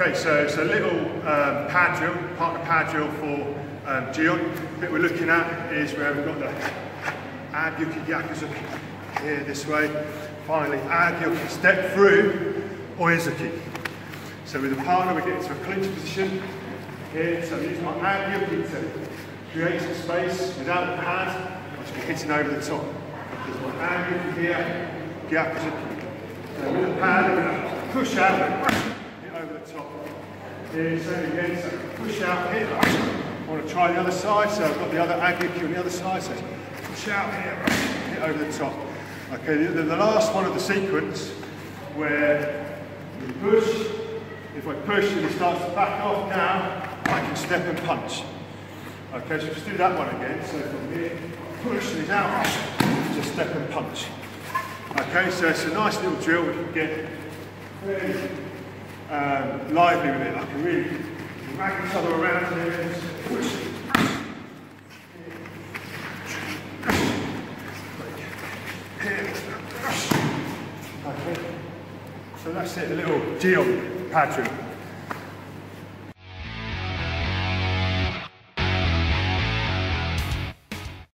Okay, so it's a little um, pad drill, partner pad drill for um, Jion. What we're looking at is where we've got the age uke here this way. Finally, age uke step through oizuki. So with the partner, we get into a clinch position here. So use my age uke to create some space without the pad. I should be hitting over the top. There's my age uke here, gyakuzuki. So with the pad, we're going to push out over the top. Same again, so push out here. I want to try the other side, so I've got the other age uke on the other side, so push out here, hit over the top. Okay, the, the last one of the sequence where we push, if I push and he starts to back off now, I can step and punch. Okay, so just do that one again. So from here, push and he's out, just step and punch. Okay, so it's a nice little drill we can get um, lively with it. I can really drag each other around here. Okay. So that's it, a little Jion pattern.